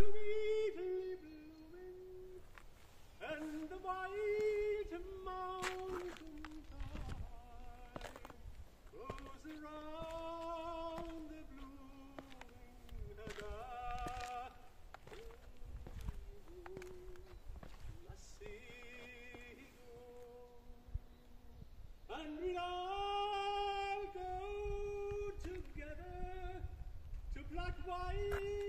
sweetly blooming, and the white mountain tide goes around the blooming da and we all go together to black white.